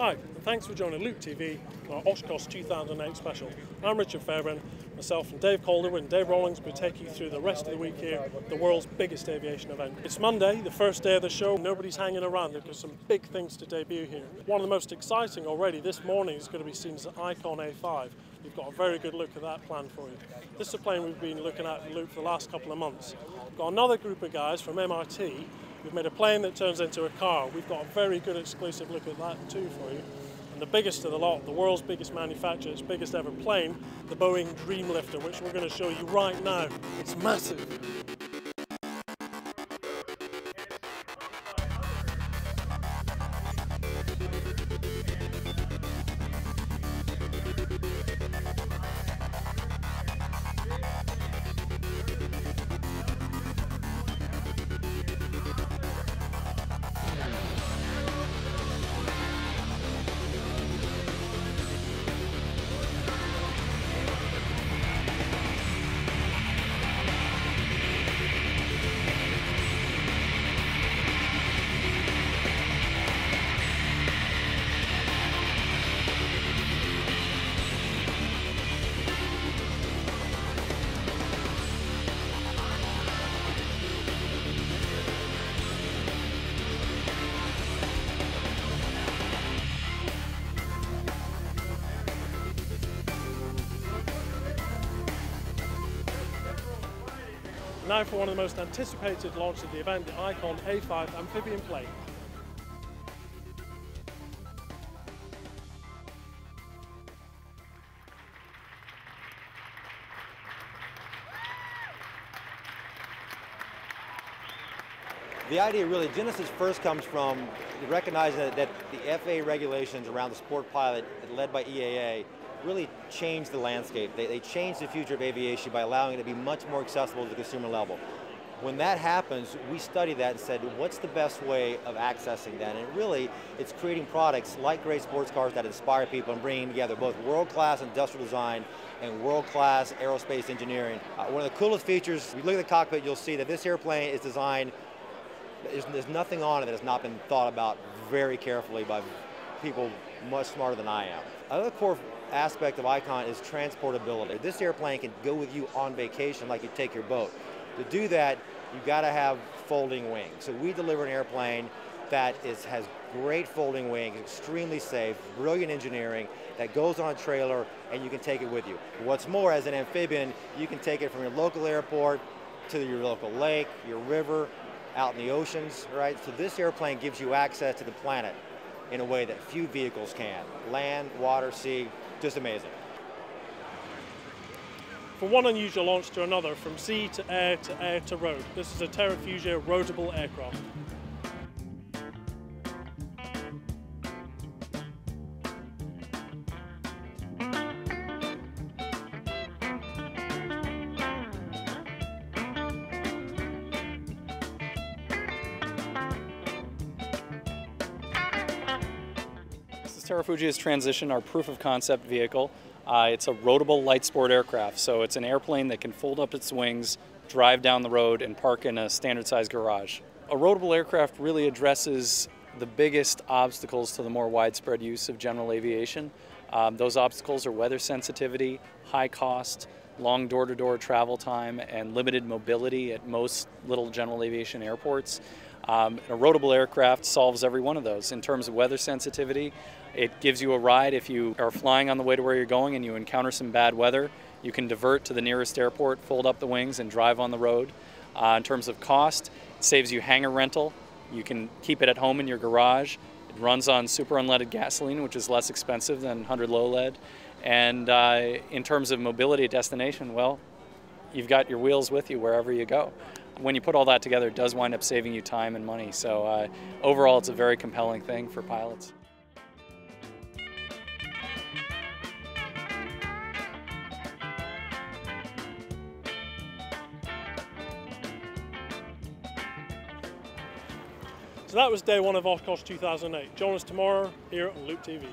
Hi, and thanks for joining Loop TV our Oshkosh 2008 special. I'm Richard Fairbairn. Myself and Dave Calderwood and Dave Rawlings will take you through the rest of the week here, the world's biggest aviation event. It's Monday, the first day of the show. Nobody's hanging around. There's some big things to debut here. One of the most exciting already this morning is going to be seen as the Icon A5. We've got a very good look at that plan for you. This is a plane we've been looking at in Loop for the last couple of months. Got another group of guys from MIT We've made a plane that turns into a car. We've got a very good exclusive look at that too for you. And the biggest of the lot, the world's biggest manufacturer, its biggest ever plane, the Boeing Dreamlifter, which we're going to show you right now. It's massive. Now for one of the most anticipated launches of the event, the Icon A5 amphibian plane. The idea really, Genesis first comes from recognizing that, that the FAA regulations around the sport pilot led by EAA really changed the landscape. They, they changed the future of aviation by allowing it to be much more accessible to the consumer level. When that happens, we study that and said, what's the best way of accessing that? And really, it's creating products like great sports cars that inspire people and bringing together both world-class industrial design and world-class aerospace engineering. Uh, one of the coolest features, if you look at the cockpit, you'll see that this airplane is designed, there's, there's nothing on it that has not been thought about very carefully by people much smarter than I am. Another core aspect of Icon is transportability. This airplane can go with you on vacation like you take your boat. To do that, you've got to have folding wings. So we deliver an airplane that is, has great folding wings, extremely safe, brilliant engineering, that goes on a trailer and you can take it with you. What's more, as an amphibian, you can take it from your local airport to your local lake, your river, out in the oceans, right? So this airplane gives you access to the planet in a way that few vehicles can. Land, water, sea, just amazing. From one unusual launch to another, from sea to air to air to road, this is a Terrafugia roadable aircraft. Terrafugia has transitioned our proof of concept vehicle. Uh, it's a roadable light sport aircraft, so it's an airplane that can fold up its wings, drive down the road, and park in a standard sized garage. A roadable aircraft really addresses the biggest obstacles to the more widespread use of general aviation. Um, those obstacles are weather sensitivity, high cost, long door to door travel time, and limited mobility at most little general aviation airports. Um, a roadable aircraft solves every one of those. In terms of weather sensitivity, it gives you a ride if you are flying on the way to where you're going and you encounter some bad weather. You can divert to the nearest airport, fold up the wings, and drive on the road. Uh, in terms of cost, it saves you hangar rental. You can keep it at home in your garage. It runs on super unleaded gasoline, which is less expensive than 100 low lead. And uh, in terms of mobility destination, well, you've got your wheels with you wherever you go when you put all that together, it does wind up saving you time and money. So uh, overall, it's a very compelling thing for pilots. So that was day one of Oshkosh 2008. Join us tomorrow here on Loop TV.